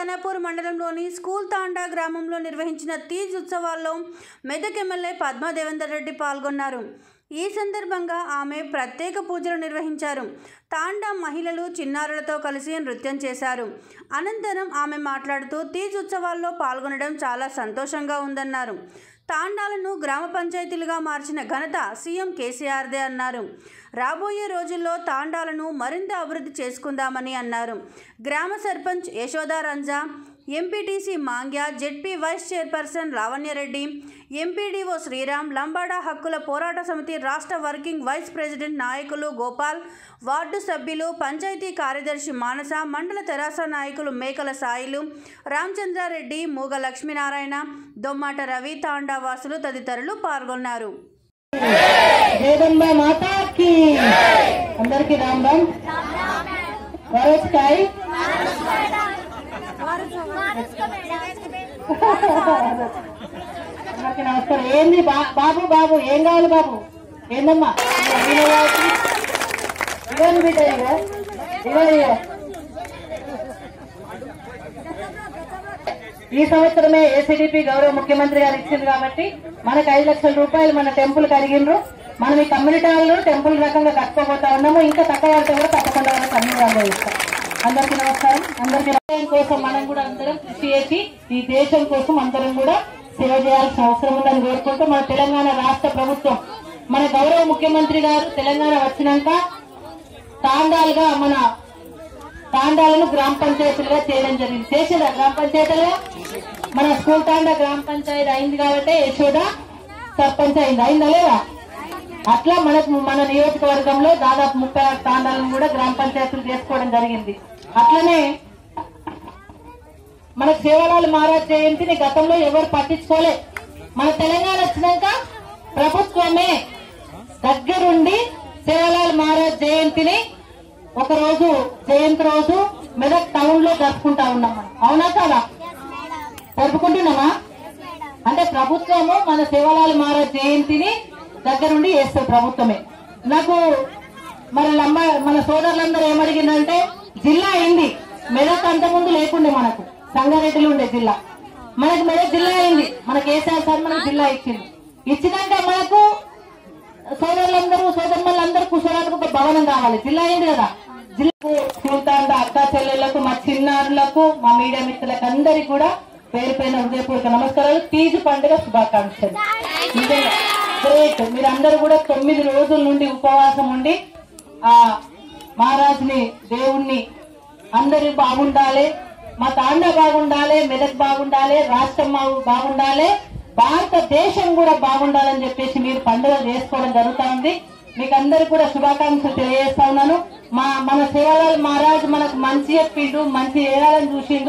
ఘనపూర్ మండలంలోని స్కూల్ తాండా గ్రామంలో నిర్వహించిన తీజ్ ఉత్సవాల్లో మెదక్ ఎమ్మెల్యే పద్మా దేవేందర్ రెడ్డి పాల్గొన్నారు. ఈ సందర్భంగా ఆమె ప్రత్యేక పూజలు నిర్వహించారు. తాండా మహిళలు చిన్నారులతో కలిసి నృత్యం చేశారు. అనంతరం ఆమె మాట్లాడుతూ తీజ్ ఉత్సవాల్లో పాల్గొనడం చాలా సంతోషంగా ఉందన్నారు. తాండాలను గ్రామ పంచాయతీలుగా మార్చిన ఘనత సీఎం కేసీఆర్దే అన్నారు. రాబోయే రోజుల్లో తాండాలను మరింత అభివృద్ధి చేసుకుందామని అన్నారు. గ్రామ sarpanch Yashoda Ranja MPTC Mangya ZP vice chairperson Lavanya Reddy MPDO Sriram Lambada హక్కుల పోరాట సమితి రాష్ట్ర వర్కింగ్ వైస్ ప్రెసిడెంట్ నాయకులు గోపాల్ వార్డు సభ్యులు పంచాయతీ కార్యదర్శి మానస మండల తెరాస నాయకులు మేకల సాయిలు రామచంద్రారెడ్డి మూగ లక్ష్మీనారాయణ దొమ్మాట రవి తాండా వాసులు తదితరులు పాల్గొన్నారు. అందరికి రామ్ రామ్. నమస్కారం. ఏంది బా- బాబు బాబు ఏం కావాలి బాబు? ఏందమ్మా? ఇవ్వండి బిడ్డ ఇవ్వండి ఈ సంవత్సరమే ఏసీడీపీ గౌరవ ముఖ్యమంత్రి గారు ఇచ్చింది కాబట్టి మనకు ఐదు లక్షల రూపాయలు మన టెంపుల్ కరిగిండ్రు మనం ఈ కమ్యూనిటీ వాళ్ళు టెంపుల్ రకంగా కట్టుకోబోతా ఉన్నాము. ఇంకా తక్కువ వాళ్ళతో కూడా తప్పకుండా వాళ్ళకి అన్ని అందరికీ నమస్కారం. అందరికీ దేశం కోసం మనం కూడా అందరం కృషి చేసి ఈ దేశం కోసం అందరం కూడా సేవ చేయాల్సిన అవసరం ఉందని కోరుకుంటూ మన తెలంగాణ రాష్ట్ర ప్రభుత్వం మన గౌరవ ముఖ్యమంత్రి గారు తెలంగాణ వచ్చినాక తాండాలుగా మన తాండాలను గ్రామ పంచాయతీలుగా చేయడం జరిగింది. చేసేదా గ్రామ పంచాయతీలుగా మన స్కూల్ తాండా గ్రామ పంచాయతీ అయింది కాబట్టి యశోద సర్పంచ్ అయింది. అయిందా లేదా? అట్లా మనకు మన నియోజకవర్గంలో దాదాపు ముప్పై ఆరు తాండాలను కూడా గ్రామ పంచాయతీలు చేసుకోవడం జరిగింది. అట్లనే మన సేవలాలు మహారాజ్ జయంతిని గతంలో ఎవరు పట్టించుకోలే. మన తెలంగాణ వచ్చినాక ప్రభుత్వమే దగ్గరుండి సేవలాల్ మహారాజ్ జయంతిని ఒక రోజు జయంతి రోజు మెదక్ టౌన్లో జరుపుకుంటా ఉన్నాం మనం. అవునా కదా? జరుపుకుంటున్నామా? అంటే ప్రభుత్వము మన సేవలాల్ మహారాజ్ జయంతిని దగ్గరుండి చేస్తారు ప్రభుత్వమే. నాకు మరి మన సోదరులందరూ ఏమడిగిందంటే జిల్లా అయింది మెదక్ అంతకుముందు లేకుండే మనకు. సంగారెడ్డిలో ఉండే జిల్లా. మనకు మెదక్ జిల్లా అయింది మన కేసీఆర్ సార్ మనకు జిల్లా ఇచ్చింది ఇచ్చినాక మనకు సోదరులందరూ సోదరులందరూ కూర్చోడానికి ఒక భవనం కావాలి. జిల్లా అయింది కదా? జిల్లాకు సుల్తాన్ అక్క చెల్లెళ్ళకు మా చిన్నారులకు మా మీడియా మిత్రులకు అందరికీ కూడా పేరు పైన హృదయపూర్వక నమస్కారాలు. తీజు పండుగ శుభాకాంక్షలు. గ్రేట్ మీరందరూ కూడా తొమ్మిది రోజుల నుండి ఉపవాసం ఉండి ఆ మహారాజుని దేవుణ్ణి అందరూ బాగుండాలి మా తాండ బాగుండాలి మెదక్ బాగుండాలి రాష్ట్రం బాగుండాలి భారతదేశం కూడా బాగుండాలని చెప్పేసి మీరు పండుగ చేసుకోవడం జరుగుతా ఉంది మీకు అందరికి కూడా శుభాకాంక్షలు తెలియజేస్తా ఉన్నాను. మా మన సేవలాల్ మహారాజ్ మనకు మంచి చెప్పిండు మంచి చేయాలని చూసిండు.